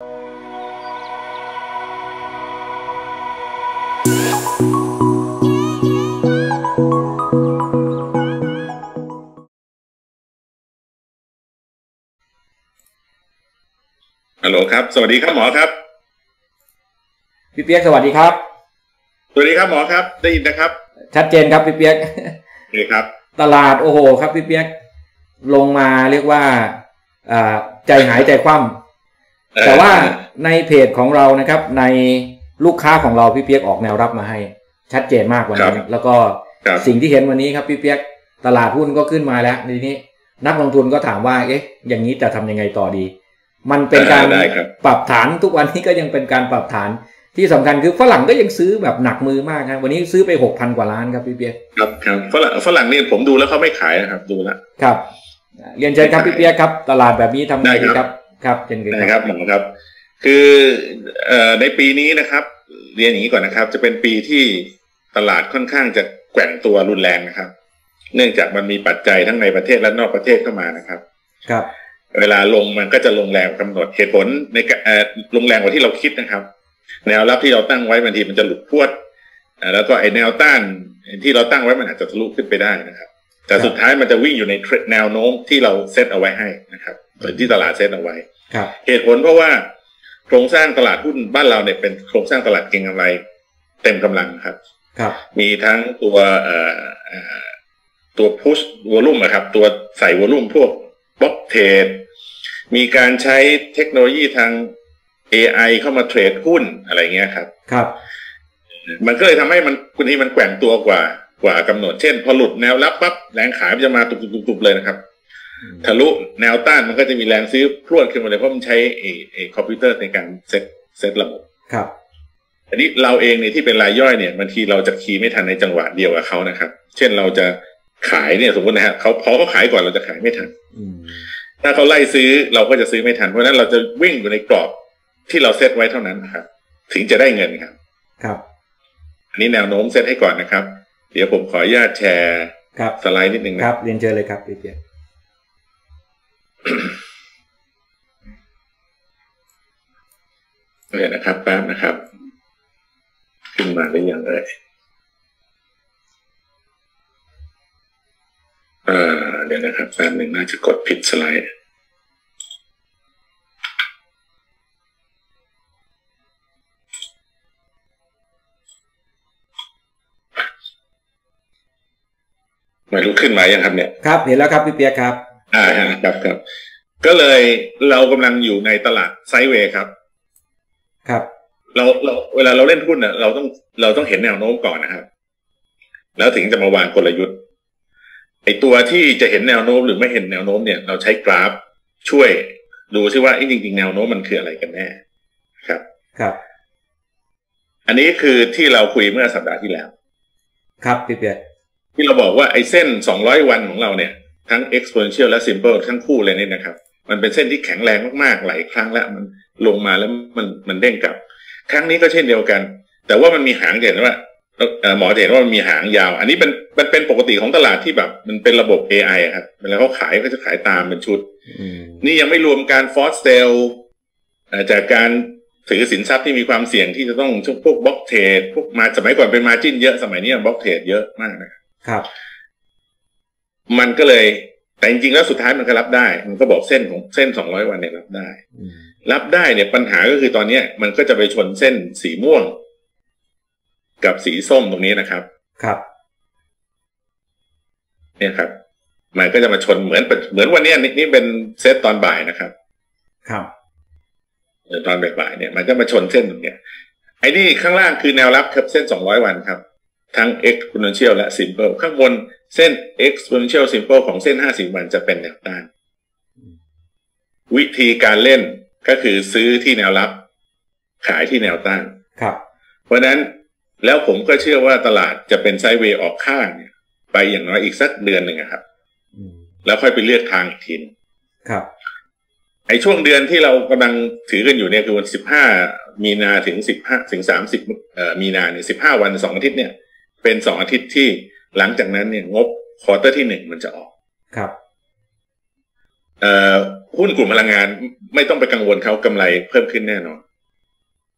ฮัลโหลครับ สวัสดีครับหมอครับ พี่เปียกสวัสดีครับ สวัสดีครับหมอครับ ได้ยินนะครับ ชัดเจนครับพี่เปียกโอเคครับ ตลาดโอ้โห ครับพี่เปียก ลงมาเรียกว่าอ่าใจหายใจคว่ำ แต่ว่าในเพจของเรานะครับ ในลูกค้าของเราพี่เปียกออกแนวรับมาให้ ชัดเจนมากวันนี้แล้วก็ครับสิ่งที่เห็นวันนี้ครับพี่เปียกตลาดหุ้นก็ขึ้นมาแล้วทีนี้ นักลงทุนก็ถามว่า เอ๊ะ อย่างนี้จะทำยังไงต่อดี มันเป็นการได้ครับปรับฐานทุกวันนี้ก็ยังเป็นการปรับฐานที่สำคัญคือฝรั่งก็ยังซื้อแบบหนักมือมากครับวันนี้ซื้อไปหกพันกว่าล้านครับพี่เปียกครับครับฝรั่งฝรั่งนี่ผมดูแล้วเขาไม่ขายนะครับดูแล้วครับเรียนเชิญครับพี่เปียกครับ ตลาดแบบนี้ทำไงได้ดีคครัรับบ ครับเชิญนะคครัรับบหมอครับ คือเอ่อในปีนี้นะครับ เรียนอย่างนี้ก่อนนะครับ จะเป็นปีที่ตลาดค่อนข้างจะแกว่งตัวรุนแรงนะครับ เนื่องจากมันมีปัจจัยทั้งในประเทศและนอกประเทศเข้ามานะครับ ครับ เวลาลงมันก็จะลงแรงกำหนดเหตุผลในการเอ่อลงแรงกว่าที่เราคิดนะครับ แนวรับที่เราตั้งไว้บางทีมันจะหลุดพรวดเอ่อแล้วก็ไอแนวต้านที่เราตั้งไว้มันอาจจะทะลุขึ้นไปได้นะครับ แต่สุดท้ายมันจะวิ่งอยู่ในเทรนแนวโน้มที่เราเซตเอาไว้ให้นะครับเหมือนที่ตลาดเซตเอาไว้ครับเหตุผลเพราะว่าโครงสร้างตลาดหุ้นบ้านเราเนี่ยเป็นโครงสร้างตลาดเก็งกำไร เต็มกำลังครับ ครับ มีทั้งตัวเอ่อเอ่อตัว push volume นะครับ ตัวใส่ volume พวก block tradeมีการใช้เทคโนโลยีทาง AI เข้ามาเทรดหุ้นอะไรเงี้ยครับ ครับ มันก็เลยทำให้มันคุณที่มันแกว่งตัวกว่า กว่ากำหนดเช่น พอหลุดแนวรับปั๊บแรงขายมันจะมาตุบๆๆๆเลยนะครับ ทะลุแนวต้านมันก็จะมีแรงซื้อพรวดขึ้นมาเลยเพราะมันใช้ไอ้ไอ้คอมพิวเตอร์ในการเซตเซตระบบครับอันนี้เราเองเนี่ยที่เป็นรายย่อยเนี่ยบางทีเราจะคีย์ไม่ทันในจังหวะเดียวกับเขานะครับ เช่นเราจะขายเนี่ยสมมตินะฮะเขาพอเขาขายก่อนเราจะขายไม่ทันอืมถ้าเขาไล่ซื้อเราก็จะซื้อไม่ทันเพราะฉะนั้นเราจะวิ่งอยู่ในกรอบที่เราเซตไว้เท่านั้นนะครับ ถึงจะได้เงินครับ ครับ อันนี้แนวโน้มเซตให้ก่อนนะครับ เดี๋ยวผมขออนุญาตแชร์ครับสไลด์นิดนึงคนะรับเรียนเชิญเลยครับพี่เปียกเลยนะครับแป๊บนะครับ ขึ้นมาหรือยังเอ่ยเอ่อเดี๋ยวนะครับแป๊บหนึ่งน่าจะกดผิดสไลด์ ไม่รู้ขึ้นมายังครับเนี่ยครับ เห็นแล้วครับพี่เปียกครับ อ่าฮะครับครับก็เลยเรากำลังอยู่ในตลาดไซด์เวย์ครับ ครับ เราเราเวลาเราเล่นหุ้นเนี่ยเราต้องเราต้องเห็นแนวโน้มก่อนนะครับ แล้วถึงจะมาวางกลยุทธ์ไอตัวที่จะเห็นแนวโน้มหรือไม่เห็นแนวโน้มเนี่ย เราใช้กราฟช่วยดูซิว่าไอ้จริงๆแนวโน้มมันคืออะไรกันแน่ครับ ครับ อันนี้คือที่เราคุยเมื่อสัปดาห์ที่แล้ว ครับพี่เปียก ที่เราบอกว่าไอ้เส้น 200 วันของเราเนี่ย ทั้ง exponential และ simple ทั้งคู่เลยเนี่ยนะครับ มันเป็นเส้นที่แข็งแรงมากๆ หลายครั้งแล้วมันลงมาแล้วมันมันเด้งกลับ ครั้งนี้ก็เช่นเดียวกัน แต่ว่ามันมีหางเห็นว่าเอ่อหมอจะเห็นว่ามันมีหางยาว อันนี้เป็นมันเป็นปกติของตลาดที่แบบ มันเป็นระบบ AI อะครับเวลาเขาขายก็จะขายตามเป็นชุดอืมนี่ยังไม่รวมการ force sell จากการถือสินทรัพย์ที่มีความเสี่ยงที่จะต้องช่วพวก block trade พวกมาสมัยก่อนเป็น margin เยอะสมัยนี้ block trade เยอะมากนะ ครับครับ มันก็เลย แต่จริงๆแล้วสุดท้ายมันก็รับได้ มันก็บอกเส้นของเส้นสองร้อยวันเนี่ยรับได้อืมรับได้เนี่ยปัญหาก็คือตอนเนี้ย มันก็จะไปชนเส้นสีม่วง กับสีส้มตรงนี้นะครับ ครับ เนี่ยครับ มันก็จะมาชนเหมือนเหมือนวันเนี้ยนี่นี่เป็นเซตตอนบ่ายนะครับ ครับเออตอนบ่ายๆเนี่ย มันก็มาชนเส้นตรงเนี้ยไอ้นี่ข้างล่างคือแนวรับครับเส้น200วันครับ ทั้ง exponential และ simple ข้างบนเส้น exponential simple ของเส้น 50 วันจะเป็นแนวต้าน วิธีการเล่นก็คือซื้อที่แนวรับ ขายที่แนวต้านครับ เพราะฉะนั้นแล้วผมก็เชื่อว่าตลาดจะเป็นไซด์เวย์ออกข้างเนี่ยไปอย่างน้อยอีกสักเดือนหนึ่งอะครับอืมแล้วค่อยไปเลือกทางอีกทีหนึ่งครับ ไอ้ช่วงเดือนที่เรากำลังถือกันอยู่เนี่ยคือวันสิบห้ามีนาถึงสิบห้าถึงสามสิบเอ่อมีนาเนี่ยสิบห้าวันสองอาทิตย์เนี่ย เป็นสองอาทิตย์ที่หลังจากนั้นเนี่ยงบควอเตอร์ที่หนึ่งมันจะออกครับเอ่อหุ้นกลุ่มพลังงานไม่ต้องไปกังวลเขากำไรเพิ่มขึ้นแน่นอน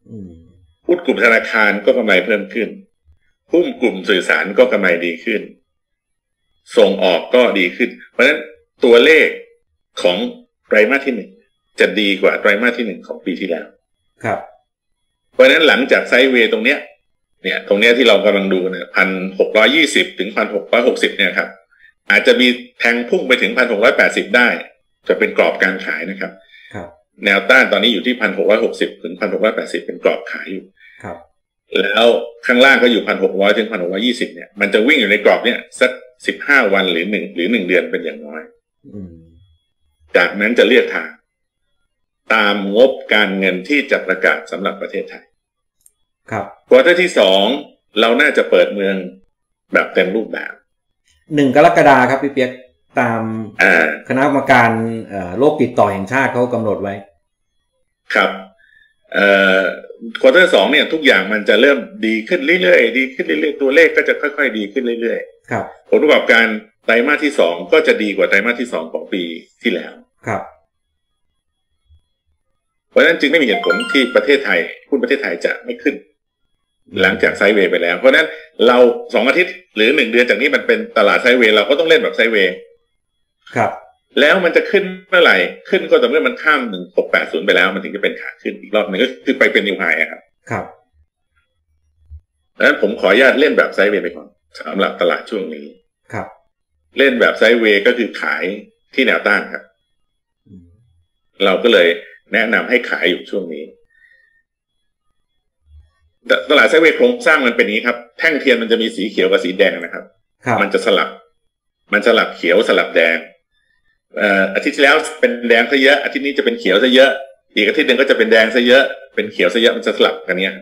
อืมหุ้นกลุ่มธนาคารก็กำไรเพิ่มขึ้น หุ้นกลุ่มสื่อสารก็กำไรดีขึ้น ส่งออกก็ดีขึ้น เพราะฉะนั้นตัวเลขของไตรมาสที่หนึ่งจะดีกว่าไตรมาสที่หนึ่งของปีที่แล้ว ครับ เพราะฉะนั้นหลังจากไซด์เวย์ตรงเนี้ย เนี่ย ตรงเนี้ยที่เรากำลังดูเนี่ยพันหกร้อยี่สิบถึงพันหกร้อยหกสิบเนี่ยครับ อาจจะมีแทงพุ่งไปถึงพันหกร้อยแปดสิบได้ จะเป็นกรอบการขายนะครับครับ แนวต้านตอนนี้อยู่ที่พันหกร้อยหกสิบถึงพันหกร้อยแปดสิบเป็นกรอบขายอยู่ครับ แล้วข้างล่างก็อยู่พันหกร้อยถึงพันหกร้อยี่สิบเนี่ยมันจะวิ่งอยู่ในกรอบเนี่ยสักสิบห้าวันหรือหนึ่งหรือหนึ่งเดือนเป็นอย่างน้อยอืมจากนั้นจะเรียกทาง ตามงบการเงินที่จะประกาศสำหรับประเทศไทย ครับ quarter ที่สองเราน่าจะเปิดเมืองแบบเต็มรูปแบบหนึ่งกรกฎาครับพี่เปี๊ยกตามอ่าคณะกรรมการเอ่อโรคติดต่อแห่งชาติเขากำหนดไว้ ครับเอ่อ quarter สองเนี่ยทุกอย่างมันจะเริ่มดีขึ้นเรื่อยๆดีขึ้นเรื่อยๆตัวเลขก็จะค่อย ๆ ดีขึ้นเรื่อยครับๆผลประกอบการไตรมาสที่สองก็จะดีกว่าไตรมาสที่สองของปีที่แล้วครับเพราะฉะนั้นจึงไม่มีเหตุผลที่ประเทศไทยหุ้นประเทศไทยจะไม่ขึ้น หลังจาก sideway ไปแล้ว เพราะฉะนั้นเราสองอาทิตย์หรือหนึ่งเดือนจากนี้มันเป็นตลาด sideway เราก็ต้องเล่นแบบ sideway ครับ แล้วมันจะขึ้นเมื่อไหร่ ขึ้นก็ต่อเมื่อมันข้ามหนึ่งหกแปดศูนย์ไปแล้ว มันถึงจะเป็นขาขึ้นอีกรอบหนึ่งก็คือไปเป็น new high อะครับ ครับดังนั้นผมขออนุญาตเล่นแบบไซด์เวย์ไปก่อนสำหรับตลาดช่วงนี้ครับ เล่นแบบไซด์เวย์ก็คือขายที่แนวต้านครับอืมเราก็เลยแนะนำให้ขายอยู่ช่วงนี้แต่ตลาดไซด์เวย์โครงสร้างมันเป็นอย่างนี้ครับ แท่งเทียนมันจะมีสีเขียวกับสีแดงนะครับครับมันจะสลับ มันสลับเขียวสลับแดงเอ่ออาทิตย์ที่แล้วเป็นแดงซะเยอะ อาทิตย์นี้จะเป็นเขียวซะเยอะ อีกอาทิตย์หนึ่งก็จะเป็นแดงซะเยอะ เป็นเขียวซะเยอะมันจะสลับกันเนี้ย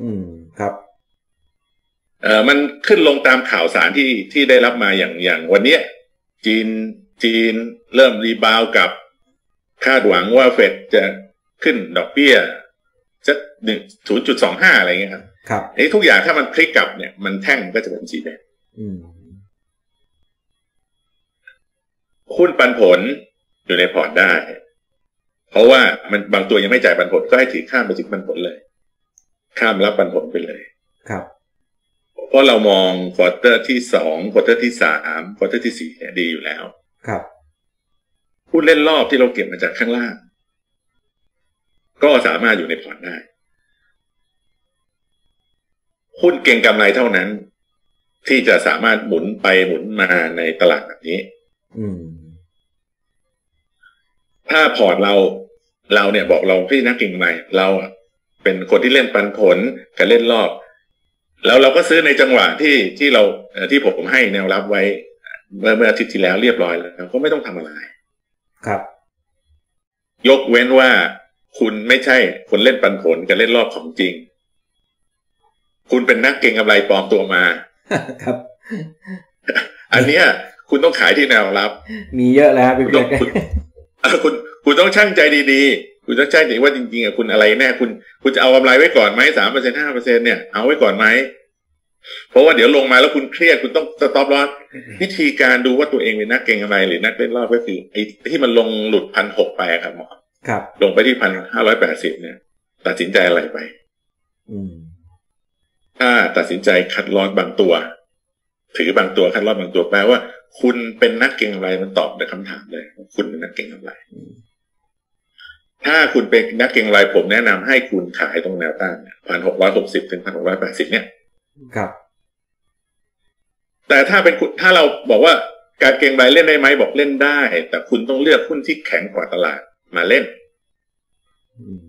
อืมครับเอ่อมันขึ้นลงตามข่าวสารที่ที่ได้รับมาอย่างอย่างวันเนี้ย จีนจีนเริ่ม rebound กับคาดหวังว่าเฟดจะขึ้นดอกเบี้ย สักหนึ่งศูนย์จุดสองห้าอะไรเงี้ยครับครับไอ้ทุกอย่างถ้ามันพลิกกลับเนี่ยมันแท่งก็จะเป็นสีแดงอืมหุ้นปันผลอยู่ในพอร์ตได้ เพราะว่ามันบางตัวยังไม่จ่ายปันผลก็ให้ถือข้ามไปถึงปันผลเลย ข้ามรับปันผลไปเลย ครับ เพราะเรามอง quarter ที่สอง quarter ที่สาม quarter ที่สี่เนี่ยดีอยู่แล้ว ครับหุ้นเล่นรอบที่เราเก็บมาจากข้างล่าง ก็สามารถอยู่ในพอร์ตได้หุ้นเก็งกำไรเท่านั้น ที่จะสามารถหมุนไปหมุนมาในตลาดแบบนี้อืมถ้าพอร์ตเราเราเนี่ยบอกเราพี่นักเก่งกำไรเราอะเป็นคนที่เล่นปันผลกับเล่นรอบ แล้วเราก็ซื้อในจังหวะที่ที่เราเอ่อที่ผมให้แนวรับไว้ เมื่อเมื่ออาทิตย์ที่แล้วเรียบร้อยแล้วก็ไม่ต้องทำอะไร ครับ ยกเว้นว่า คุณไม่ใช่คนเล่นปันผลกับเล่นรอบของจริง คุณเป็นนักเก็งกำไรปลอมตัวมา ครับ อันเนี้ย คุณต้องขายที่แนวรับ มีเยอะแล้วพี่เปี๊ยกคุณเออคุณคุณต้องชั่งใจดีๆ คุณต้องชั่งใจว่าจริงๆอะคุณอะไรแน่คุณคุณจะเอากำไรไว้ก่อนไหมสามเปอร์เซ็นต์ห้าเปอร์เซ็นต์เนี่ยเอาไว้ก่อนไหมเพราะว่าเดี๋ยวลงมาแล้วคุณเครียดคุณต้อง stop loss วิธีการดูว่าตัวเองเป็นนักเก็งกำไรหรือนักเล่นรอบก็คือไอ้ที่มันลงหลุดพันหกไปอะครับหมอ ครับลงไปที่พันห้าร้อยแปดสิบเนี่ย ตัดสินใจอะไรไปอืมถ้าตัดสินใจคัดลอสบางตัว ถือบางตัวคัดลอสบางตัวแปลว่า คุณเป็นนักเก็งกำไรมันตอบในคำถามเลยว่าคุณเป็นนักเก็งกำไรอืมถ้าคุณเป็นนักเก็งกำไรผมแนะนำให้คุณขายตรงแนวต้านพันหกร้อยหกสิบถึงพันหกร้อยแปดสิบเนี่ย ครับ แต่ถ้าเป็นคุณถ้าเราบอกว่าการเก็งกำไรเล่นได้ไหมบอกเล่นได้ แต่คุณต้องเลือกหุ้นที่แข็งกว่าตลาด มาเล่นอืม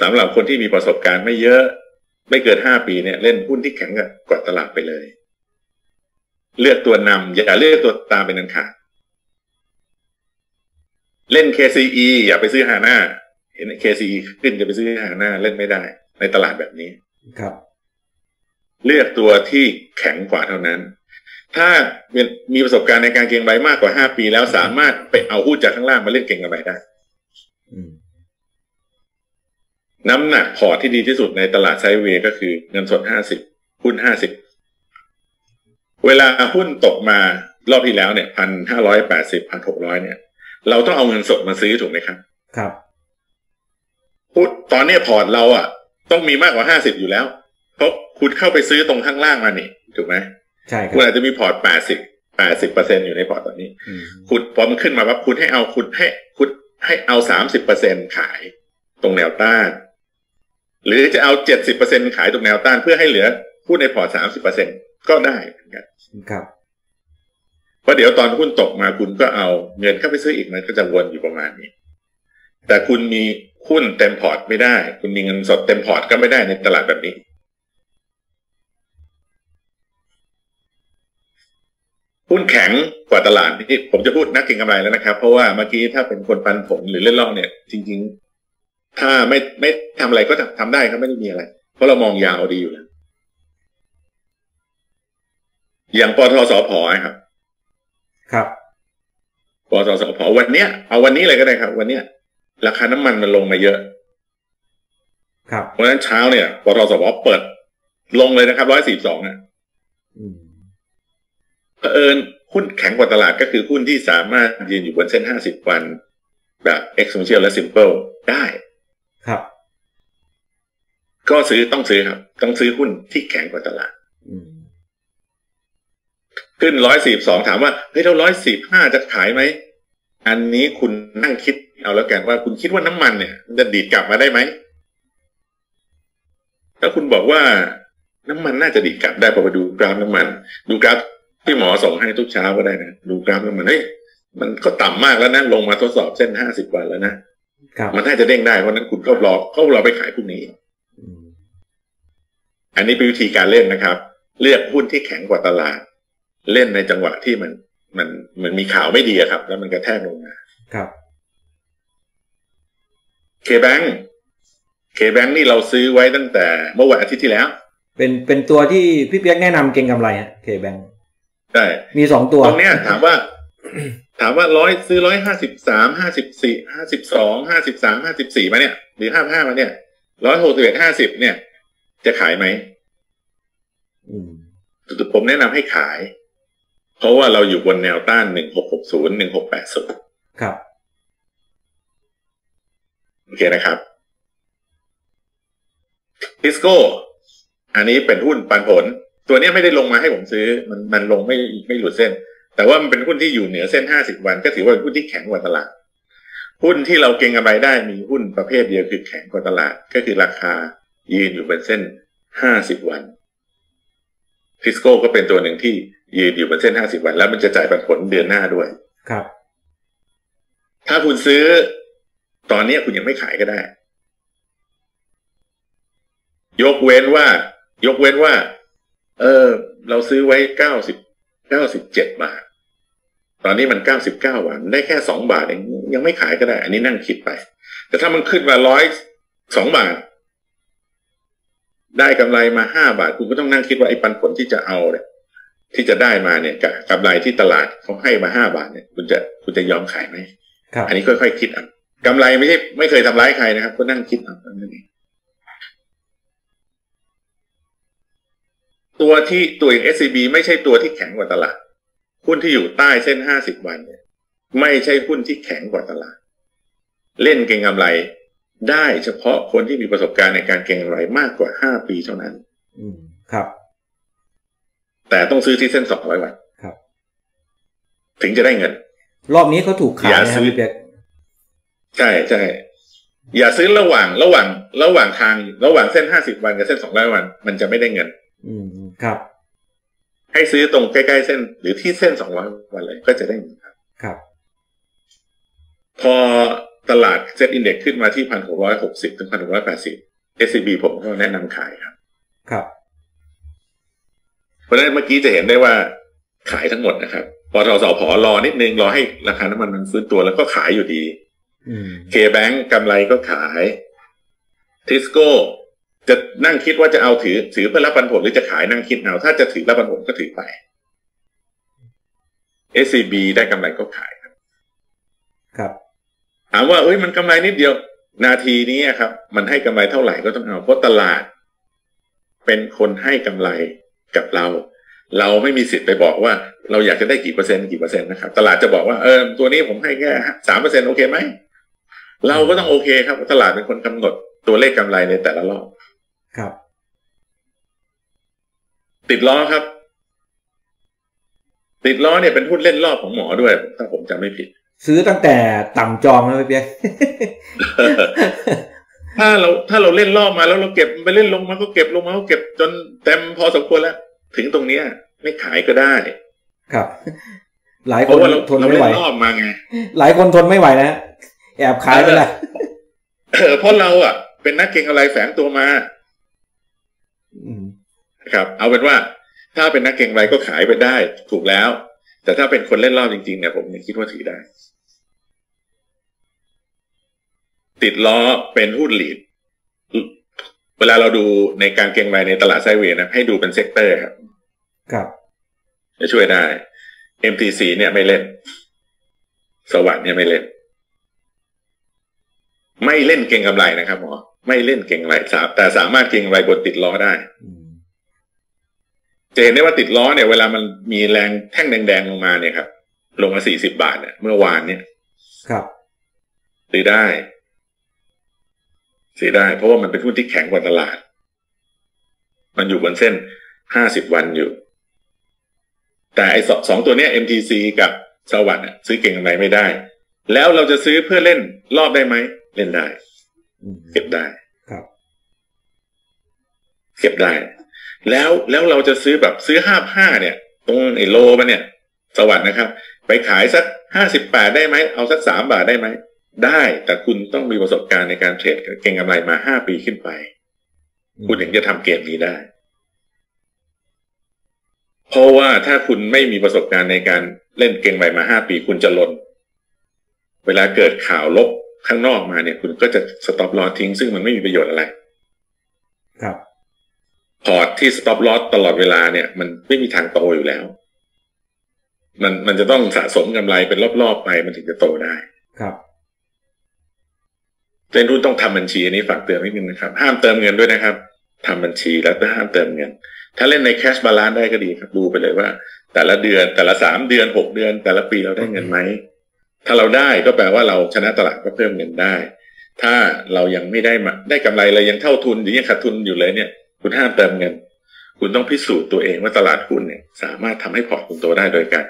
สำหรับคนที่มีประสบการณ์ไม่เยอะ ไม่เกินห้าปีเนี่ย เล่นหุ้นที่แข็งกว่าตลาดไปเลย เลือกตัวนำอย่าเลือกตัวตามเป็นอันขาดเล่น KCE อย่าไปซื้อฮาน่าเห็น KCE ขึ้นจะไปซื้อฮาน่าเล่นไม่ได้ ในตลาดแบบนี้ครับ เลือกตัวที่แข็งกว่าเท่านั้น ถ้ามีประสบการณ์ในการเก็งกำไรมากกว่าห้าปีแล้วสามารถไปเอาหุ้นจากข้างล่างมาเล่นเก็งกำไรได้อืมน้ำหนักพอร์ตที่ดีที่สุดในตลาด sideway ก็คือเงินสดห้าสิบหุ้นห้าสิบเวลาหุ้นตกมารอบที่แล้วเนี่ยพันห้าร้อยแปดสิบพันหกร้อยเนี่ย เราต้องเอาเงินสดมาซื้อถูกไหมครับ ครับพูดตอนนี้พอร์ตเราอะ ต้องมีมากกว่าห้าสิบอยู่แล้ว เพราะคุณเข้าไปซื้อตรงข้างล่างมานี่ถูกไหม ใช่ครับคุณอาจจะมีพอร์ตแปดสิบแปดสิบเปอร์เซ็นต์อยู่ในพอร์ตตอนนี้อืมคุณพอมันขึ้นมาว่าคุณให้เอาคุณให้คุณให้เอาสามสิบเปอร์เซ็นต์ขายตรงแนวต้าน หรือจะเอาเจ็ดสิบเปอร์เซ็นต์ขายตรงแนวต้านเพื่อให้เหลือหุ้นในพอร์ตสามสิบเปอร์เซ็นต์ก็ได้เหมือนกันครับเพราะเดี๋ยวตอนหุ้นตกมาคุณก็เอาเงินเข้าไปซื้ออีกมันก็จะวนอยู่ประมาณนี้ แต่คุณมีหุ้นเต็มพอร์ตไม่ได้ คุณมีเงินสดเต็มพอร์ตก็ไม่ได้ในตลาดแบบนี้ หุ้นแข็งกว่าตลาดที่ผมจะพูดนักเก็งกำไรแล้วนะครับ เพราะว่าเมื่อกี้ถ้าเป็นคนปันผลหรือเล่นรอบเนี่ย จริง ๆ ถ้าไม่ไม่ทำอะไรก็ทำได้ครับไม่ได้มีอะไร เพราะเรามองยาวดีอยู่แล้วอย่างปตท.สผ. ครับ ครับปตสพวันเนี้ยเอาวันนี้เลยก็ได้ครับ วันเนี้ยราคาน้ำมันมันลงมาเยอะ ครับเพราะฉะนั้นเช้าเนี่ยปตสพเปิดลงเลยนะครับร้อยสี่สองอะอืม เผอิญหุ้นแข็งกว่าตลาดก็คือหุ้นที่สามารถยืนอยู่บนเส้นห้าสิบวัน แบบ exponential และ simple ได้ครับ ก็ซื้อต้องซื้อครับ ต้องซื้อหุ้นที่แข็งกว่าตลาดอืมขึ้นร้อยสี่สองถามว่าเฮ้ยเราร้อยสี่ห้าจะขายไหม อันนี้คุณนั่งคิดเอาแล้วกันว่าคุณคิดว่าน้ำมันเนี่ยมันจะดีดกลับมาได้ไหมถ้าคุณบอกว่าน้ำมันน่าจะดีดกลับได้พอไปดูกราฟน้ำมัน ดูกราฟ ที่หมอส่งให้ทุกเช้าก็ได้นะ ดูกราฟน้ำมันเฮ้ยมันก็ต่ำมากแล้วนะ ลงมาทดสอบเส้นห้าสิบวันแล้วนะครับมันน่าจะเด้งได้เพราะฉะนั้นคุณก็รอก็รอไปขายพรุ่งนี้อืมอันนี้เป็นวิธีการเล่นนะครับ เลือกหุ้นที่แข็งกว่าตลาด เล่นในจังหวะที่มัน มันมันมีข่าวไม่ดีอะครับ แล้วมันกระแทกลงมาครับเคแบงเคแบงนี่เราซื้อไว้ตั้งแต่เมื่อวันอาทิตย์ที่แล้ว เป็นเป็นตัวที่พี่เปียกแนะนำเก่งกำไรฮะเคแบง ใช่มีสองตัวตรงเนี้ยถามว่า ถามว่าร้อยซื้อร้อยห้าสิบสามห้าสิบสี่ห้าสิบสองห้าสิบสามห้าสิบสี่มาเนี่ย หรือห้าห้ามาเนี่ยร้อยหกสิบเอ็ดห้าสิบเนี่ย จะขายไหมอืมผมแนะนำให้ขาย เพราะว่าเราอยู่บนแนวต้านหนึ่งหกหกศูนย์หนึ่งหกแปดศูนย์ครับ โอเคนะครับทิสโก้ อันนี้เป็นหุ้นปันผล ตัวเนี้ยไม่ได้ลงมาให้ผมซื้อ มันมันลงไม่ไม่หลุดเส้น แต่ว่ามันเป็นหุ้นที่อยู่เหนือเส้นห้าสิบวัน ก็ถือว่าเป็นหุ้นที่แข็งกว่าตลาด หุ้นที่เราเก็งกำไรได้มีหุ้นประเภทเดียวคือแข็งกว่าตลาด ก็คือราคายืนอยู่บนเส้นห้าสิบวันทิสโก้ก็เป็นตัวหนึ่งที่ยืนอยู่บนเส้นห้าสิบวัน แล้วมันจะจ่ายปันผลเดือนหน้าด้วย ครับ ถ้าคุณซื้อตอนเนี้ยคุณยังไม่ขายก็ได้ ยกเว้นว่า ยกเว้นว่า เออ เราซื้อไว้เก้าสิบเก้าสิบเจ็ดบาท ตอนนี้มันเก้าสิบเก้าบาท ได้แค่สองบาทเองยังไม่ขายก็ได้ อันนี้นั่งคิดไป แต่ถ้ามันขึ้นมาร้อยสองบาท ได้กำไรมาห้าบาท คุณก็ต้องนั่งคิดว่าไอ้ปันผลที่จะเอาเนี่ยที่จะได้มาเนี่ยกับกำไรที่ตลาดเขาให้มาห้าบาทเนี่ย คุณจะคุณจะยอมขายไหมครับอันนี้ค่อยๆคิดเอะกำไรไม่ใช่ไม่เคยทำร้ายใครนะครับ ก็นั่งคิดเอานั่นเอง ตัวที่ตัวอย่าง SCB ไม่ใช่ตัวที่แข็งกว่าตลาด หุ้นที่อยู่ใต้เส้นห้าสิบวันเนี่ยไม่ใช่หุ้นที่แข็งกว่าตลาด เล่นเก็งกำไรได้เฉพาะคนที่มีประสบการณ์ในการเก็งกำไรมากกว่าห้าปีเท่านั้น อืมครับ แต่ต้องซื้อที่เส้นสองร้อยวันครับ ถึงจะได้เงิน รอบนี้เขาถูกขายอย่านะคซื้รับอพี่เปียกใช่ใช่อย่าซื้อระหว่างระหว่าง ระหว่างทาง ระหว่างเส้นห้าสิบวันกับเส้นสองร้อยวัน มันจะไม่ได้เงิน อืมครับ ให้ซื้อตรงใกล้ๆเส้น หรือที่เส้นสองร้อยวันเลยก็จะได้เงินครับ ครับ พอตลาดเซ็ตอินเด็กซ์ขึ้นมาที่พันหกร้อยหกสิบถึงพันหกร้อยแปดสิบ SCB ผมก็แนะนำขายครับ ครับ เพราะฉะนั้นเมื่อกี้จะเห็นได้ว่าขายทั้งหมดนะครับปตสพรอนิดนึงรอให้ราคาน้ำมันมันฟื้นตัวแล้วก็ขายอยู่ดีอืมเคแบงกำไรก็ขายทิสโก้ จะนั่งคิดว่าจะเอาถือ ถือเพื่อรับปันผลหรือจะขายนั่งคิดเอา ถ้าจะถือรับปันผลก็ถือไป SCB ได้กำไรก็ขายครับ ครับ ถามว่าเอ้ยมันกำไรนิดเดียว นาทีนี้ครับ มันให้กำไรเท่าไหร่ก็ต้องเอาเพราะตลาด เป็นคนให้กำไรกับเรา เราไม่มีสิทธิ์ไปบอกว่า เราอยากจะได้กี่เปอร์เซ็นต์กี่เปอร์เซ็นต์นะครับ ตลาดจะบอกว่าเออตัวนี้ผมให้แค่สามเปอร์เซ็นต์โอเคไหมเราก็ต้องโอเคครับตลาดเป็นคนกำหนดตัวเลขกำไรในแต่ละรอบ ครับ ติดล้อครับ ติดล้อเนี่ยเป็นหุ้นเล่นรอบของหมอด้วย ถ้าผมจำไม่ผิด ซื้อตั้งแต่ต่ำจองนะพี่เปียกถ้าเราถ้าเราเล่นรอบมาแล้วเราเก็บไปเล่นลงมาก็เก็บลงมาก็เก็บจนเต็มพอสมควรแล้ว ถึงตรงเนี้ย ไม่ขายก็ได้ ครับ หลายเพคนราะว่าเราทนเราไม่เล่ไหวนรอบมาไง หลายคนทนไม่ไหวนะฮะแอบขายไปละเออเพราะเราอะ เป็นนักเก็งอะไรแฝงตัวมาอืม ครับ เอาเป็นว่าถ้าเป็นนักเก็งอะไรก็ขายไปได้ถูกแล้ว แต่ถ้าเป็นคนเล่นรอบจริงๆเนี่ยผมยังคิดว่าถือได้ ติดล้อเป็นหุ้น lead เวลาเราดูในการเก็งกำไรในตลาด sideway นะให้ดูเป็น sector ครับ ครับจะช่วยได้ MTC เนี่ยไม่เล่น สวัสดิ์เนี่ยไม่เล่น ไม่เล่นเก็งกำไรนะครับหมอ ไม่เล่นเก็งกำไรสามแต่สามารถเก็งกำไรบนติดล้อได้อืมจะเห็นได้ว่าติดล้อเนี่ย เวลามันมีแรงแท่งแดงๆลงมาเนี่ยครับ ลงมาสี่สิบบาทเนี่ยเมื่อวานเนี่ย ครับซื้อได้ซื้อได้ เพราะว่ามันเป็นหุ้นที่แข็งกว่าตลาด มันอยู่บนเส้นห้าสิบวันอยู่ แต่ไอ้สองสองตัวเนี้ย MTC กับสวัสด์อะซื้อเก่งกำไรไม่ได้ แล้วเราจะซื้อเพื่อเล่นรอบได้ไหม เล่นได้อืม เก็บได้ครับ เก็บได้ แล้วแล้วเราจะซื้อแบบซื้อห้าห้าเนี่ย ตรงไอ้โลมันเนี่ย สวัสด์นะครับ ไปขายสักห้าสิบแปดได้ไหมเอาสักสามบาทได้ไหมได้แต่คุณต้องมีประสบการณ์ในการเทรดเก่งกำไรมาห้าปีขึ้นไป คุณถึงจะทำเกมนี้ได้ เพราะว่าถ้าคุณไม่มีประสบการณ์ในการเล่นเก่งใบมาห้าปีคุณจะลน เวลาเกิดข่าวลบ ข้างนอกมาเนี่ย คุณก็จะสต็อปลอทิ้ง ซึ่งมันไม่มีประโยชน์อะไร ครับ พอร์ตที่ stop loss ตลอดเวลาเนี่ย มันไม่มีทางโตอยู่แล้ว มันมันจะต้องสะสมกำไรเป็นรอบๆไปมันถึงจะโตได้ ครับเล่นหุ้นต้องทำบัญชีอันนี้ฝากเตือนนิดนึงนะครับ ห้ามเติมเงินด้วยนะครับทำบัญชีแล้วห้ามเติมเงิน ถ้าเล่นใน cash balance ได้ก็ดีครับดูไปเลยว่า แต่ละเดือนแต่ละสามเดือนหกเดือน แต่ละปีเราได้เงินไหม ถ้าเราได้ก็แปลว่าเราชนะตลาดก็เพิ่มเงินได้ ถ้าเรายังไม่ได้มาได้กำไรเลยยังเท่าทุนหรือยังขาดทุนอยู่เลยเนี่ย คุณห้ามเติมเงิน คุณต้องพิสูจน์ตัวเองว่าตลาดหุ้นเนี่ย สามารถทำให้พอร์ตคุณโตได้โดยการ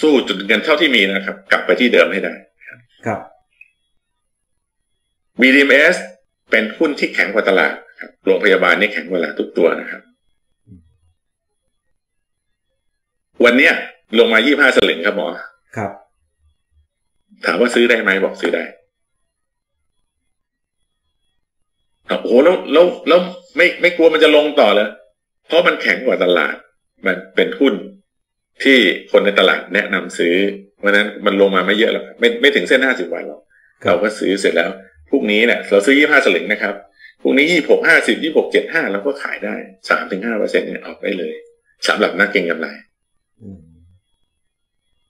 สู้จนเงินเท่าที่มีนะครับ กลับไปที่เดิมให้ได้ครับ BDMs เป็นหุ้นที่แข็งกว่าตลาดครับโรงพยาบาลนี่แข็งกว่าตลาดทุกตัวนะครับ วันเนี้ยลงมา 25 สลึงครับหมอครับ ถามว่าซื้อได้ไหมบอกซื้อได้อะโอ้โหแล้วแล้วแล้วไม่ไม่กลัวมันจะลงต่อเลยเพราะมันแข็งกว่าตลาด มันเป็นหุ้นที่คนในตลาดแนะนำซื้อ เพราะฉะนั้นมันลงมาไม่เยอะหรอกไม่ไม่ถึงเส้น50วันหรอกครับเราก็ซื้อเสร็จแล้วพรุ่งนี้เนี่ยเราซื้อ25สลึงนะครับพรุ่งนี้26 50 26 75เราก็ขายได้3-5เปอร์เซ็นต์เนี่ยออกได้เลยสำหรับนักเก็งกำไรอืม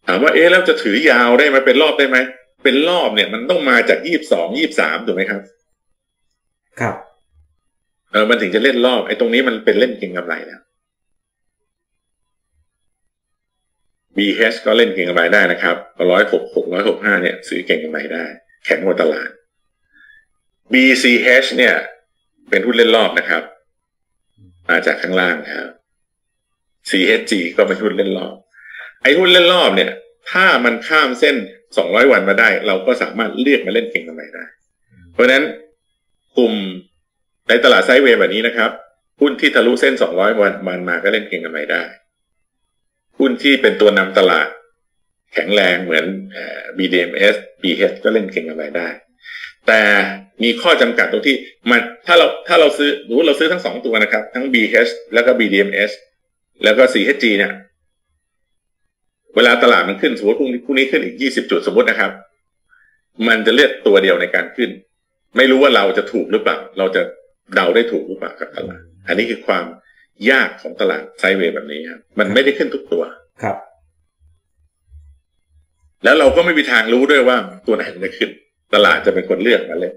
ถามว่าเอ๊ะแล้วจะถือยาวได้ไหมเป็นรอบได้ไหมเป็นรอบเนี่ยมันต้องมาจากยี่สิบสองยี่สามถูกไหมครับ ครับเออมันถึงจะเล่นรอบไอ้ตรงนี้มันเป็นเล่นเก็งกำไรแล้ว BH ก็เล่นเก็งกำไรได้นะครับร้อยหกหกร้อยหกห้าเนี่ย ซื้อเก็งกำไรได้ แข็งกว่าตลาด BCH เนี่ย เป็นหุ้นเล่นรอบนะครับ มาจากข้างล่างนะครับ CHG ก็เป็นหุ้นเล่นรอบ ไอ้หุ้นเล่นรอบเนี่ย ถ้ามันข้ามเส้น200วันมาได้ เราก็สามารถเลือกมาเล่นเก็งกำไรได้ เพราะนั้นกลุ่มในตลาดไซด์เวย์แบบนี้นะครับหุ้นที่ทะลุเส้น200วันมันมาก็เล่นเก็งกำไรได้หุ้นที่เป็นตัวนำตลาดแข็งแรงเหมือนเอ่อ BDMs BH ก็เล่นเก็งกำไรได้ แต่มีข้อจำกัดตรงที่มันถ้าเราถ้าเราซื้อหรือเราซื้อทั้งสองตัวนะครับ ทั้ง BH แล้วก็ BDMs แล้วก็ CHG เนี่ย เวลาตลาดมันขึ้นสมมติพรุ่งนี้พรุ่งนี้ขึ้นอีก20จุดสมมตินะครับ มันจะเลือกตัวเดียวในการขึ้น ไม่รู้ว่าเราจะถูกหรือเปล่า เราจะเดาได้ถูกหรือเปล่ากับตลาด อันนี้คือความยากของตลาดไซด์เวย์แบบนี้ครับมันไม่ได้ขึ้นทุกตัวครับ แล้วเราก็ไม่มีทางรู้ด้วยว่าตัวไหนมันจะขึ้น ตลาดจะเป็นคนเลือกมาเล่น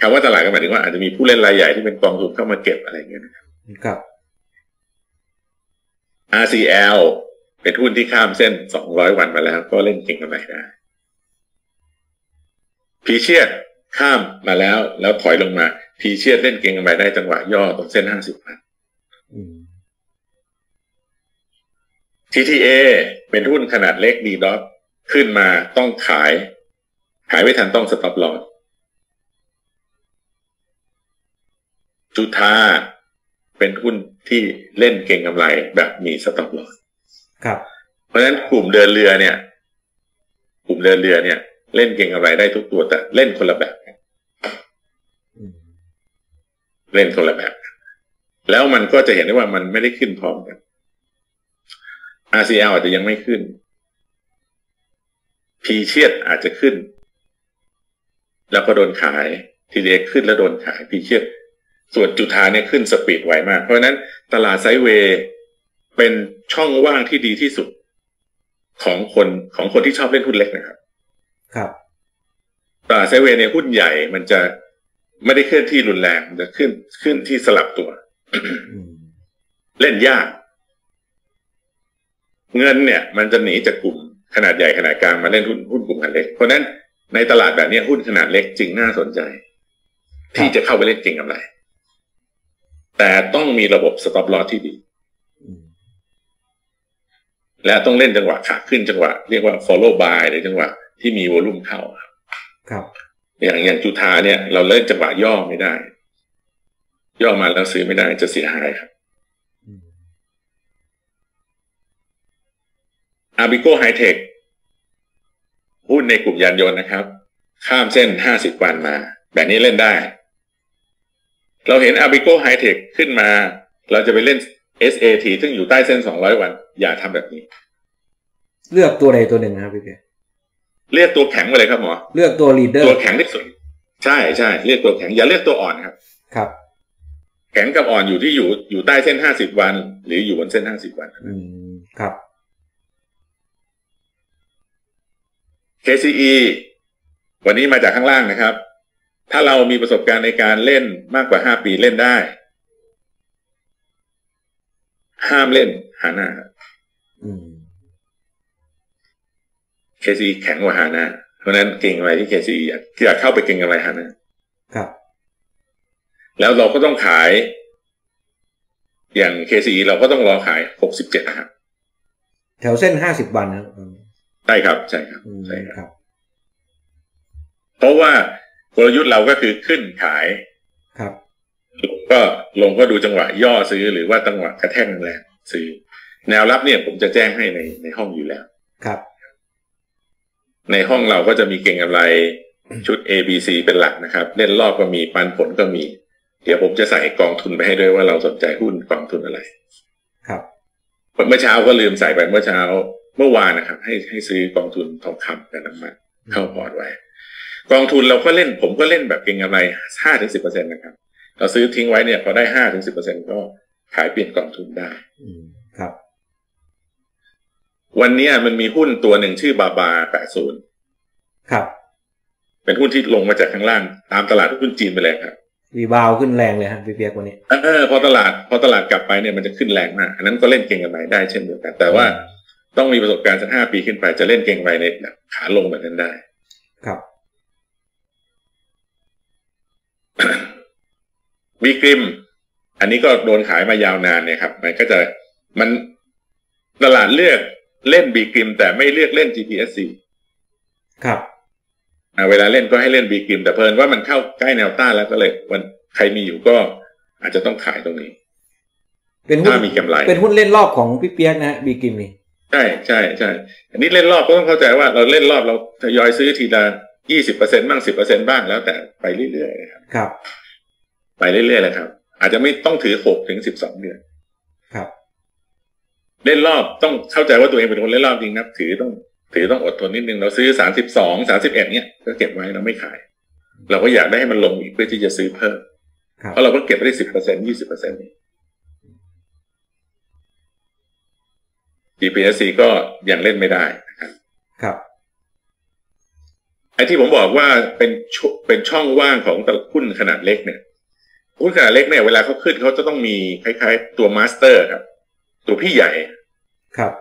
คำว่าตลาดก็หมายถึงว่าอาจจะมีผู้เล่นรายใหญ่ที่เป็นกองทุนเข้ามาเก็บอะไรอย่างเงี้ยนะครับครับ RCL เป็นหุ้นที่ข้ามเส้น200วันมาแล้ว ก็เล่นเก่งกำไรได้พีเชียดข้ามมาแล้วแล้วถอยลงมา พีเชียดเล่นเก่งกำไรได้จังหวะย่อตรงเส้น50วัน TTA เป็นหุ้นขนาดเล็กดีดอทขึ้นมาต้องขาย ขายไม่ทันต้อง stop loss จุฑาเป็นหุ้นที่เล่นเก็งกำไรแบบมี stop lossครับ เพราะฉะนั้นกลุ่มเดินเรือเนี่ย กลุ่มเดินเรือเนี่ย เล่นเก็งกำไรได้ทุกตัวแต่เล่นคนละแบบเล่นคนละแบบ แล้วมันก็จะเห็นได้ว่ามันไม่ได้ขึ้นพร้อมกัน RCL อาจจะยังไม่ขึ้น พีเชียดอาจจะขึ้น แล้วก็โดนขาย ทีเดียขึ้นแล้วโดนขายพีเชียดส่วนจุธาเนี่ยขึ้นสปีดไวมาก เพราะฉะนั้นตลาดไซเวย์ เป็นช่องว่างที่ดีที่สุดของคนของคนที่ชอบเล่นหุ้นเล็กนะครับ ครับตลาดไซเวย์เนี่ยหุ้นใหญ่มันจะไม่ได้เคลื่อนที่รุนแรงจะขึ้นขึ้นที่สลับตัว เล่นยาก เงินเนี่ย มันจะหนีจากกลุ่มขนาดใหญ่ขนาดกลางมาเล่นหุ้นหุ้นกลุ่มขนาดเล็ก เพราะนั้นในตลาดแบบนี้หุ้นขนาดเล็กจริงน่าสนใจ ที่จะเข้าไปเล่นจริงกำไร แต่ต้องมีระบบสต็อปลอสที่ดี และต้องเล่นจังหวะขาขึ้นจังหวะ เรียกว่า follow by หรือจังหวะที่มี volume เข้าครับครับ อย่างอย่างจุฑาเนี่ย เราเล่นจังหวะย่อไม่ได้ ย่อมาแล้วซื้อไม่ได้จะเสียหายครับอาปิโกไฮเทคหุ้นในกลุ่มยานยนต์นะครับ ข้ามเส้นห้าสิบวันมา แบบนี้เล่นได้ เราเห็นอาปิโกไฮเทคขึ้นมา เราจะไปเล่น SAT ซึ่งอยู่ใต้เส้น 200 วัน อย่าทำแบบนี้ เลือกตัวใดตัวหนึ่งนะครับพี่เพียเลือกตัวแข็งไปเลยครับหมอ เลือกตัวลีดเดอร์ ตัวแข็งที่สุด ใช่ใช่เลือกตัวแข็งอย่าเลือกตัวอ่อนครับ ครับ แข็งกับอ่อนอยู่ที่อยู่อยู่ใต้เส้น 50 วัน หรืออยู่บนเส้น 50 วัน อืม ครับ KCE วันนี้มาจากข้างล่างนะครับ ถ้าเรามีประสบการณ์ในการเล่นมากกว่าห้าปีเล่นได้ ห้ามเล่นหาหน้าเคซีแข็งกว่าหาหน้าเพราะนั้นเก่งอะไรที่เคซีอยากเข้าไปเก่งอะไรหาหน้าครับ แล้วเราก็ต้องขาย อย่างเคซีเราก็ต้องรอขายหกสิบเจ็ดครับแถวเส้นห้าสิบวันนะใช่ครับใช่ครับใช่ครับ เพราะว่ากลยุทธ์เราก็คือขึ้นขายครับ ก็ลงก็ดูจังหวะย่อซื้อหรือว่าจังหวะกระแทกแรงซื้อ แนวรับเนี่ยผมจะแจ้งให้ในในห้องอยู่แล้ว ครับ ในห้องเราก็จะมีเก่งกำไรชุด A B C เป็นหลักนะครับ เล่นรอบก็มีปันผลก็มี เดี๋ยวผมจะใส่กองทุนไปให้ด้วยว่าเราสนใจหุ้นกองทุนอะไร ครับเมื่อเช้าก็ลืมใส่ไปเมื่อเช้าเมื่อวานนะครับ ให้ให้ซื้อกองทุนทองคำกับน้ำมันเข้าพอร์ตไว้ กองทุนเราก็เล่น ผมก็เล่นแบบเก็งกำไรห้าถึงสิบเปอร์เซ็นต์นะครับ เราซื้อทิ้งไว้เนี่ยพอได้ห้าถึงสิบเปอร์เซ็นต์ก็ขายเปลี่ยนกองทุนได้ครับ วันนี้มันมีหุ้นตัวหนึ่งชื่อ BABA แปดศูนย์ครับ เป็นหุ้นที่ลงมาจากข้างล่าง ตามตลาดหุ้นจีนไปเลยครับ rebound ขึ้นแรงเลยครับพี่เปี๊ยกวันนี้เออพอตลาดพอตลาดกลับไปเนี่ยมันจะขึ้นแรงมากอันนั้นก็เล่นเก็งกันไปได้เช่นเดียวกัน แต่ว่าต้องมีประสบการณ์สักห้าปีขึ้นไปจะเล่นเก่งไปในขาลงแบบนั้นได้ ครับ วีกริม อันนี้ก็โดนขายมายาวนานเนี่ยครับ มันก็จะมันตลาดเลือกเล่นบีกริม แต่ไม่เลือกเล่น GPSC ครับเวลาเล่นก็ให้เล่นบีกริม แต่เพลินว่ามันเข้าใกล้แนวต้านแล้วก็เลยวันใครมีอยู่ก็อาจจะต้องขายตรงนี้ เป็นหุ้นมีกำไร เป็นหุ้นเล่นรอบของพี่เปียกนะบีกริมนี่ใช่ใช่ใช่อันนี้เล่นรอบก็ต้องเข้าใจว่าเราเล่นรอบเราทยอยซื้อทีละยี่สิบเปอร์เซ็นบ้างสิบเปอร์เซ็นบ้างแล้วแต่ไปเรื่อยๆครับครับ ไปเรื่อยๆเลยครับ อาจจะไม่ต้องถือหกถึงสิบสองเดือน ครับ เล่นรอบต้องเข้าใจว่าตัวเองเป็นคนเล่นรอบจริงนะถือต้องถือต้องอดทนนิดนึงเราซื้อสามสิบสองสามสิบเอ็ดเนี้ยก็เก็บไว้เราไม่ขาย เราก็อยากได้ให้มันลงอีกเพื่อที่จะซื้อเพิ่มเพราะเราก็เก็บไปได้สิบเปอร์เซ็นต์ยี่สิบเปอร์เซ็นต์ GPSC ก็ยังเล่นไม่ได้นะครับครับไอ้ที่ผมบอกว่าเป็นเป็นช่องว่างของตลาดหุ้นขนาดเล็กเนี่ย หุ้นขนาดเล็กเนี่ยเวลาเขาขึ้นเขาจะต้องมีคล้ายๆ ตัว master ครับ ตัวพี่ใหญ่ครับ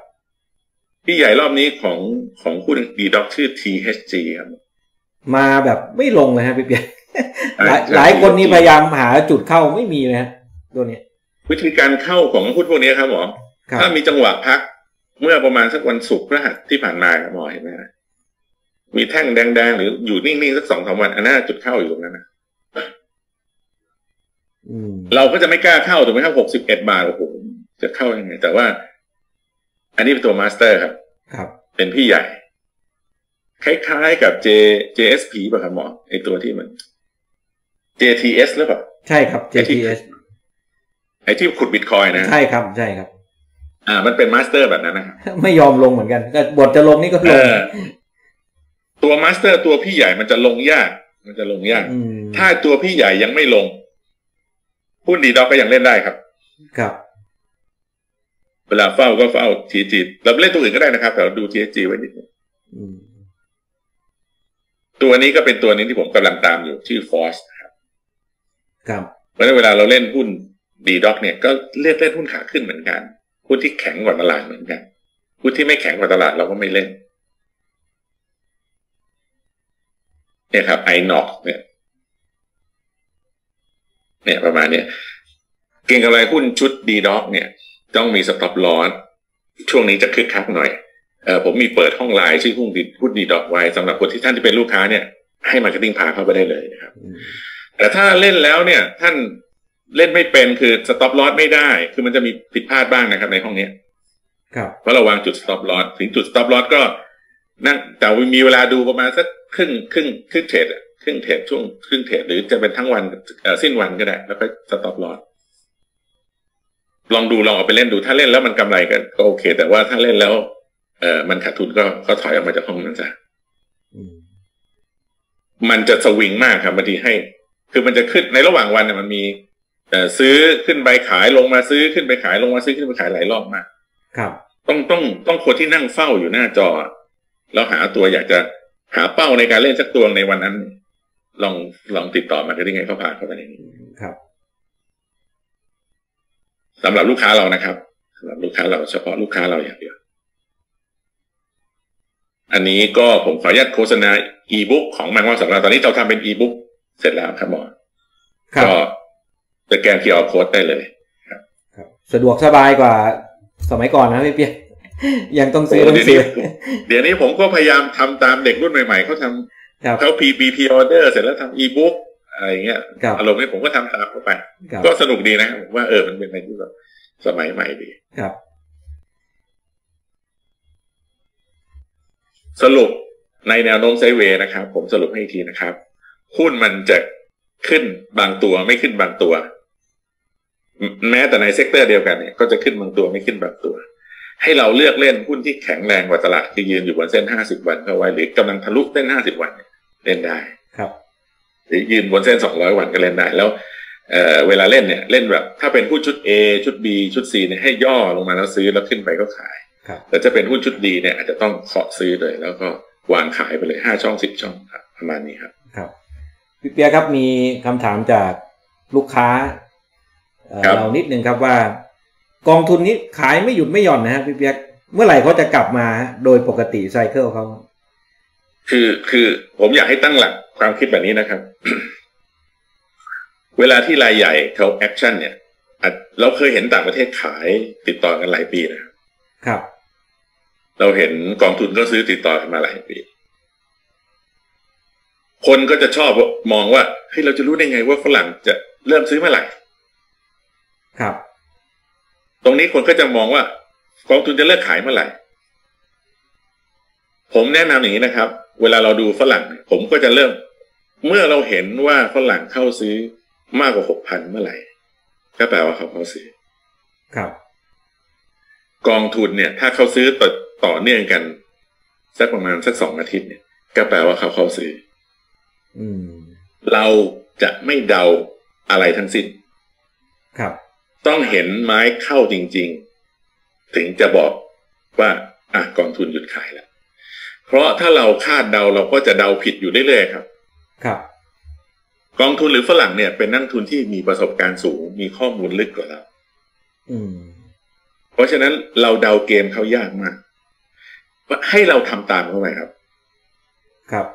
พี่ใหญ่รอบนี้ของของหุ้น D dog ชื่อ THG ครับมาแบบไม่ลงเลยฮะพี่เปียกใช่หลายใช่หลายคนนี่พยายามหาจุดเข้าไม่มีเลยฮะตัวเนี้ยวิธีการเข้าของหุ้นพวกนี้ครับหมอครับถ้ามีจังหวะพักเมื่อประมาณสักวันศุกร์พฤหัสที่ผ่านมาครับหมอเห็นไหมฮะมีแท่งแดงๆ หรืออยู่นิ่งๆ สักสองสามวัน อันนั้นจุดเข้าอยู่ตรงนั้นนะอืม เราก็จะไม่กล้าเข้าถูกไหมครับหกสิบเอ็ดบาทโอ้โหจะเข้ายังไง แต่ว่า อันนี้เป็นตัวมาสเตอร์ครับ ครับ เป็นพี่ใหญ่ คล้ายๆกับ J JSP ป่ะครับหมอไอตัวที่มัน JTS หรือเปล่าใช่ครับ JTS ไอที่ขุดบิตคอยน์นะ ใช่ครับใช่ครับ อ่า มันเป็น master แบบนั้นนะครับไม่ยอมลงเหมือนกันก็บทจะลงนี่ก็ลเองอตัว master ตัวพี่ใหญ่มันจะลงยาก มันจะลงยากอืมถ้าตัวพี่ใหญ่ยังไม่ลง หุ้น D dog ก็ยังเล่นได้ครับ ครับ เวลาเฝ้าก็เฝ้าทีจีเราเล่นตัวอื่นก็ได้นะครับ แต่เราดูทีจีไว้นิดนึงอืมตัวนี้ก็เป็นตัวนี้ที่ผมกำลังตามอยู่ชื่อฟอสครับ ครับเพราะฉะนั้นเวลาเราเล่นหุ้นดีด็อกเนี่ยก็เลือกเล่นหุ้นขาขึ้นเหมือนกันหุ้นที่แข็งกว่าตลาดเหมือนกันหุ้นที่ไม่แข็งกว่าตลาดเราก็ไม่เล่นเนี่ยครับไอน็อกเนี่ย เนี่ยประมาณเนี้ยเก็งกำไรหุ้นชุด D dog เนี่ยต้องมี stop loss ช่วงนี้จะคึกคักหน่อยเออผมมีเปิดห้องไลน์ชื่อหุ้น D หุ้น D dog ไว้สำหรับคนที่ท่านที่เป็นลูกค้าเนี่ยให้ marketing พาเข้าไปได้เลยนะครับอืมแต่ถ้าเล่นแล้วเนี่ยท่านเล่นไม่เป็นคือ stop loss ไม่ได้ คือมันจะมีผิดพลาดบ้างนะครับในห้องเนี้ยครับเพราะเราวางจุด stop loss ถึงจุด stop loss ก็ นั่งแต่มีเวลาดูประมาณสักครึ่งครึ่งครึ่งเทรดอะครึ่งเทรดช่วงครึ่งเทรดหรือจะเป็นทั้งวันเอ่อสิ้นวันก็ได้ แล้วก็สต็อปลอสลองดูลองเอาไปเล่นดูถ้าเล่นแล้วมันกำไรก็ก็โอเค แต่ว่าถ้าเล่นแล้ว เออมันขาดทุนก็ก็ถอยออกมาจากห้องนั้นซะอืมมันจะสวิงมากครับบางทีให้ คือมันจะขึ้นในระหว่างวันเนี่ยมันมีเอ่อซื้อขึ้นไปขายลงมาซื้อขึ้นไปขายลงมาซื้อขึ้นไปขายหลายรอบมาก ครับ ต้องต้องต้องคนที่นั่งเฝ้าอยู่หน้าจอ แล้วหาตัวอยากจะหาเป้าในการเล่นสักตัวในวันนั้น ลองลองติดต่อมาได้ไงเขาพาเข้าไปในนี้ครับสำหรับลูกค้าเรานะครับสำหรับลูกค้าเราเฉพาะลูกค้าเราอย่างเดียวอันนี้ก็ผมขออนุญาตโฆษณาอีบุ๊กของมังว่าสำหรับตอนนี้เราทำเป็นอีบุ๊กเสร็จแล้วครับหมอครับก็จะแกน QR code ได้เลยครับ สะดวกสบายกว่าสมัยก่อนนะพี่เปียก ยังต้องซื้อโอ้ต้องเดี๋ยวซื้นี้อเดี๋ยวนี้ผมก็พยายามทำตามเด็กรุ่นใหม่ๆเขาทำครับเขาพีพีพีออเดอร์เสร็จแล้วทำอีบุ๊กอะไรเงี้ยครับอารมณ์นี้ผมก็ทำตามเข้าไปครับก็สนุกดีนะผมว่าเออมันเป็นอะไรที่แบบสมัยใหม่ดีครับ สรุปในแนวโน้มไซด์เวย์นะครับ ผมสรุปให้อีกทีนะครับ หุ้นมันจะขึ้นบางตัวไม่ขึ้นบางตัว แม้แต่ใน sector เดียวกันเนี่ย ก็จะขึ้นบางตัวไม่ขึ้นบางตัว ให้เราเลือกเล่นหุ้นที่แข็งแรงกว่าตลาดคือยืนอยู่บนเส้น50วันเข้าไว้ หรือกำลังทะลุเส้น50วันเนี่ยเล่นได้ครับ หรือยืนบนเส้น200วันก็เล่นได้แล้วเอ่อเวลาเล่นเนี่ยเล่นแบบ ถ้าเป็นหุ้นชุด A ชุด B ชุด C เนี่ยให้ย่อลงมาแล้วซื้อแล้วขึ้นไปก็ขายครับแต่จะเป็นหุ้นชุด D เนี่ยอาจจะต้องเคาะซื้อเลยแล้วก็วางขายไปเลยห้าช่องสิบช่องครับประมาณนี้ครับครับพี่เปี๊ยกครับมีคำถามจากลูกค้าเอ่อครับเรานิดนึงครับว่า กองทุนนี้ขายไม่หยุดไม่หย่อนนะฮะพี่เปี๊ยกเมื่อไหร่เขาจะกลับมาโดยปกติ cycle เขาคือคือผมอยากให้ตั้งหลักความคิดแบบนี้นะครับ เวลาที่รายใหญ่เขา action เนี่ยอาจเราเคยเห็นต่างประเทศขายติดต่อกันหลายปีนะครับครับ เราเห็นกองทุนก็ซื้อติดต่อกันมาหลายปี คนก็จะชอบมองว่าเฮ้ยเราจะรู้ได้ไงว่าฝรั่งจะเริ่มซื้อเมื่อไหร่ครับต รงนี้คนก็จะมองว่ากองทุนจะเลิกขายเมื่อไหร่ ผมแนะนำอย่างนี้นะครับ เวลาเราดูฝรั่งเนี่ยผมก็จะเริ่ม เมื่อเราเห็นว่าฝรั่งเข้าซื้อมากกว่าหกพันเมื่อไหร่ ก็แปลว่าเขาเข้าซื้อ ครับ กองทุนเนี่ย ถ้าเขาซื้อต่อต่อเนื่องกัน สักประมาณสักสองอาทิตย์เนี่ย ก็แปลว่าเขาเข้าซื้อ อืม เราจะไม่เดาอะไรทั้งสิ้น ครับ ต้องเห็นไม้เข้าจริง ๆ ถึงจะบอกว่าอะกองทุนหยุดขายแล้ว เพราะถ้าเราคาดเดาเราก็จะเดาผิดอยู่เรื่อยๆครับ ครับ กองทุนหรือฝรั่งเนี่ย เป็นนักทุนที่มีประสบการณ์สูงมีข้อมูลลึกกว่าเราอืม เพราะฉะนั้นเราเดาเกมเขายากมากให้เราทำตามเขาไปครับ ครับ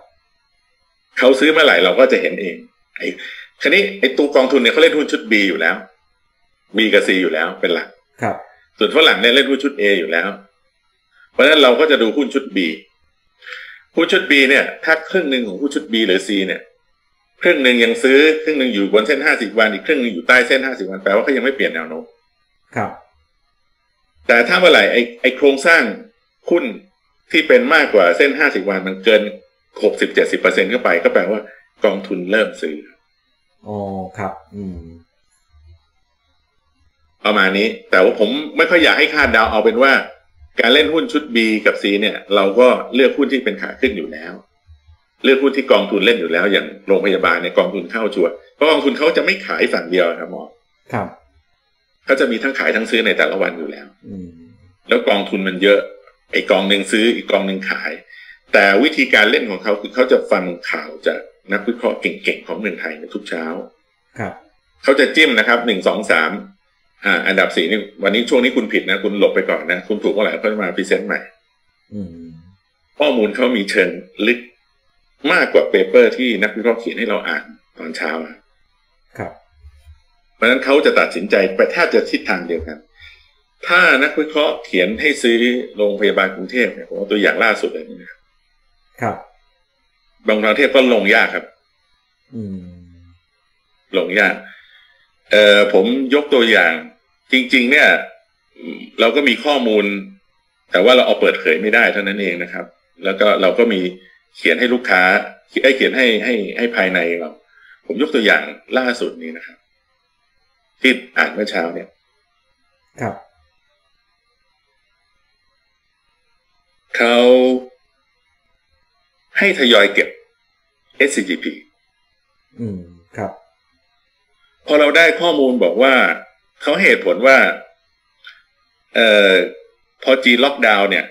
เขาซื้อเมื่อไหร่เราก็จะเห็นเอง ไอ้คันนี้ไอ้ตัวกองทุนเนี่ยเขาเล่นหุ้นชุด B อยู่แล้ว B กับ C อยู่แล้วเป็นหลักครับ ส่วนฝรั่งเนี่ยเล่นหุ้นชุด A อยู่แล้ว เพราะฉะนั้นเราก็จะดูหุ้นชุด B หุ้นชุด B เนี่ย ถ้าครึ่งหนึ่งของหุ้นชุด B หรือ C เนี่ยครึ่งหนึ่งยังซื้อครึ่งหนึ่งอยู่บนเส้นห้าสิบวันอีกครึ่งหนึ่งอยู่ใต้เส้นห้าสิบวันแปลว่าเขายังไม่เปลี่ยนแนวโน้มครับ แต่ถ้าเมื่อไหร่ไอ้ไอ้โครงสร้างหุ้นที่เป็นมากกว่าเส้นห้าสิบวันมันเกินหกสิบเจ็ดสิบเปอร์เซ็นเข้าไป ก็แปลว่ากองทุนเริ่มซื้ออ๋อครับ อืม ประมาณนี้ แต่ว่าผมไม่ค่อยอยากให้คาดเดาเอาเป็นว่า การเล่นหุ้นชุด B กับ C เนี่ย เราก็เลือกหุ้นที่เป็นขาขึ้นอยู่แล้ว เลือกหุ้นที่กองทุนเล่นอยู่แล้ว อย่างโรงพยาบาลเนี่ยกองทุนเข้าชัวร์เพราะกองทุนเขาจะไม่ขายฝั่งเดียวครับหมอครับเขาจะมีทั้งขายทั้งซื้อในแต่ละวันอยู่แล้วอืมแล้วกองทุนมันเยอะ ไอ้กองหนึ่งซื้ออีกกองหนึ่งขาย แต่วิธีการเล่นของเขาคือเขาจะฟังข่าวจากนักวิเคราะห์เก่งๆของเมืองไทยในทุกเช้า ครับเขาจะจิ้มนะครับหนึ่งสองสาม อ่า อันดับสี่นี่วันนี้ช่วงนี้คุณผิดนะ คุณหลบไปก่อนนะ คุณถูกเมื่อไหร่เขาจะมา present ใหม่อืมข้อมูลเขามีเชิงลึกมากกว่า paper ที่นักวิเคราะห์เขียนให้เราอ่านตอนเช้าอะครับ เพราะฉะนั้นเขาจะตัดสินใจไปแทบจะทิศทางเดียวกัน ถ้านักวิเคราะห์เขียนให้ซื้อโรงพยาบาลกรุงเทพเนี่ยผมเอาตัวอย่างล่าสุดเลยนะครับครับบางประเทศก็ลงยากครับ อืมลงยาก เอ่อผมยกตัวอย่าง จริง ๆ เนี่ยอืมเราก็มีข้อมูล แต่ว่าเราเอาเปิดเผยไม่ได้เท่านั้นเองนะครับ แล้วก็เราก็มีเขียนให้ลูกค้าไอ้ยเขียนให้ให้ให้ภายในเรา ผมยกตัวอย่างล่าสุดนี้นะครับ ที่อ่านเมื่อเช้าเนี่ย ครับเขาให้ทยอยเก็บ SCGP อืม ครับ พอเราได้ข้อมูลบอกว่า เขาให้เหตุผลว่า เอ่อพอจีล็อกดาวน์เนี่ย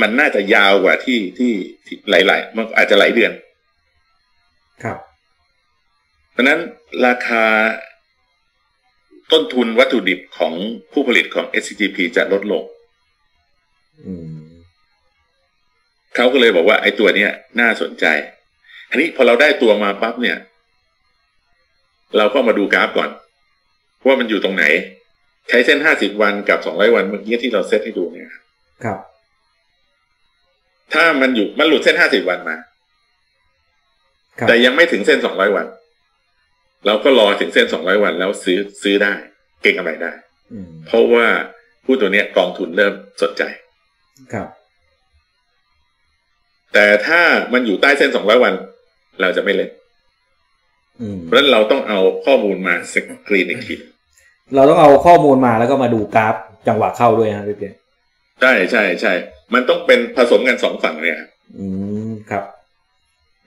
มันน่าจะยาวกว่าที่ที่ที่หลายๆมันอาจจะหลายเดือน ครับ เพราะฉะนั้นราคาต้นทุนวัตถุดิบของผู้ผลิตของ SCGP จะลดลงอืมเขาก็เลยบอกว่าไอ้ตัวเนี้ยน่าสนใจ อันนี้พอเราได้ตัวมาปั๊บเนี่ย เราก็มาดูกราฟก่อน ว่ามันอยู่ตรงไหน ใช้เส้นห้าสิบวันกับสองร้อยวันเมื่อกี้ที่เราเซตให้ดูเนี่ยครับครับถ้ามันอยู่มันหลุดเส้นห้าสิบวันมาครับแต่ยังไม่ถึงเส้นสองร้อยวัน เราก็รอถึงเส้นสองร้อยวัน แล้วซื้อซื้อได้ เก่งอะไรได้อืมเพราะว่าผู้ตัวเนี้ยกองทุนเริ่มสนใจ ครับ แต่ถ้ามันอยู่ใต้เส้นสองร้อยวัน เราจะไม่เล่นอืมเพราะฉะนั้นเราต้องเอาข้อมูลมาสกรีนอีกที เราต้องเอาข้อมูลมาแล้วก็มาดูกราฟจังหวะเข้าด้วยนะพี่เปียกใช่ใช่ใช่ มันต้องเป็นผสมกันสองฝั่งเนี่ยครับอืมครับ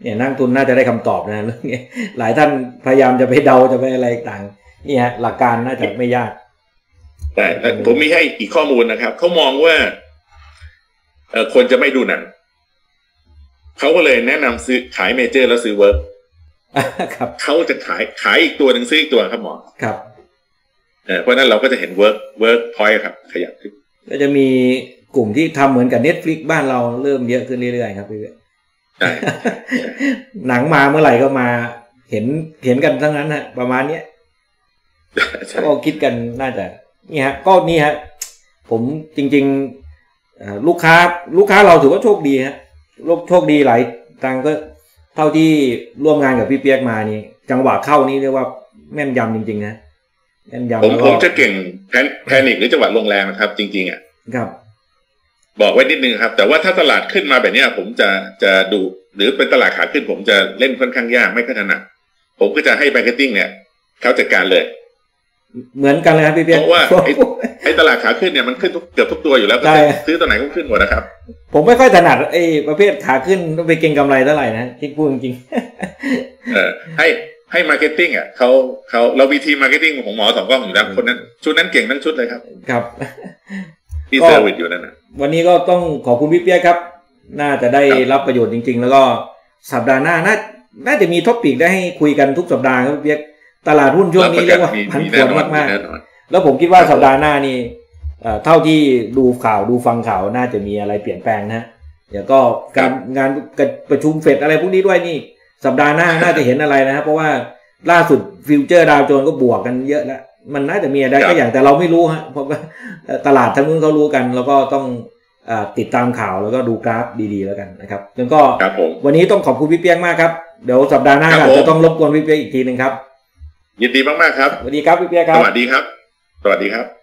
เนี่ยนักทุนน่าจะได้คำตอบนะเรื่องนี้หลายท่านพยายามจะไปเดาจะไปอะไรต่างนี่ฮะหลักการน่าจะไม่ยากใช่แต่ผมมีให้อีกข้อมูลนะครับเขามองว่าเออคนจะไม่ดูหนังเขาก็เลยแนะนำซื้อขายเมเจอร์แล้วซื้อเวิร์กครับเขาจะขายขายอีกตัวหนึ่งซื้ออีกตัวครับหมอครับ เออเพราะฉะนั้นเราก็จะเห็นเวิร์กเวิร์กพอยต์ครับ ขยับขึ้นก็จะมีกลุ่มที่ทำเหมือนกับ Netflix บ้านเราเริ่มเยอะขึ้นเรื่อยๆครับพี่เปี๊ยกใช่หนังมาเมื่อไหร่ก็มา เห็นเห็นกันทั้งนั้นฮะ ประมาณเนี้ยใช่ก็คิดกันน่าจะนี่ฮะ ก็นี่ฮะ ผมจริงๆเอ่อลูกค้า ลูกค้าเราถือว่าโชคดีฮะลูกโชคดีหลายตังก็เท่าที่ร่วมงานกับพี่เปียกมานี่ จังหวะเข้านี่เรียกว่าแม่นยำจริงๆนะแม่นยำ ผมแล้วผมก็จะเก่งแพนแพนิคหรือจังหวะลงแรงนะครับ จริง ๆอะครับ บอกไว้นิดนึงครับ แต่ว่าถ้าตลาดขึ้นมาแบบเนี้ยผมจะจะดู หรือเป็นตลาดขาขึ้น ผมจะเล่นค่อนข้างยากไม่ค่อยถนัดผมก็จะให้ marketing เนี่ยเขาจัดการเลย เหมือนกันเลยครับพี่เปี๊ยกเพราะว่าไอ้ไอ้ตลาดขาขึ้นเนี่ยมันขึ้นทุกเกือบทุกตัวอยู่แล้วก็ใช่ซื้อตัวไหนก็ขึ้นหมดนะครับ ผมไม่ค่อยถนัดไอ้ประเภทขาขึ้นต้องไปเก็งกำไรเท่าไหร่นะที่พูดจริงเออให้ ให้ marketing อะเขาเขาเรามีทีม marketing ของหมอส่องกล้องอยู่แล้วคนนั้น ชุดนั้นเก่งทั้งชุดเลยครับๆครับที่ก็ service อยู่นั่นนะวันนี้ก็ต้องขอบคุณพี่เปี๊ยกครับ น่าจะได้รับประโยชน์จริง ๆ แล้วก็สัปดาห์หน้าน่าน่าจะมี topic ได้ให้คุยกันทุกสัปดาห์ครับพี่เปี๊ยกตลาดหุ้นช่วงนี้เรียกว่ามีผันมีผแน่วนนอนมากแน่นอนๆแล้วผมคิดว่าสัปดาห์หน้านี่เท่าที่ดูข่าวดูฟังข่าวน่าจะมีอะไรเปลี่ยนแปลงนะเดี๋ยวก็การงานประชุมเฟดอะไรพวกนี้ด้วยนี่ สัปดาห์หน้าน่าจะเห็นอะไรนะครับ เพราะว่าล่าสุด future ดาวโจนส์ก็บวกกันเยอะแล้วมันน่าจะมีอะไรก็อย่างแต่เราไม่รู้ฮะเพราะว่าตลาดทั้งนู้นเขารู้กัน แล้วก็ต้องติดตามข่าวแล้วก็ดูกราฟดีๆแล้วกันนะครับแล้วก็วันนี้ต้องขอบคุณพี่เปียกมากครับเดี๋ยวสัปดาห์หน้าจะต้องรบกวนพี่เปียกอีกทีหนึ่งครับยินดีมากๆครับสวัสดีครับพี่เปียกครับสวัสดีครับ สวัสดีครับ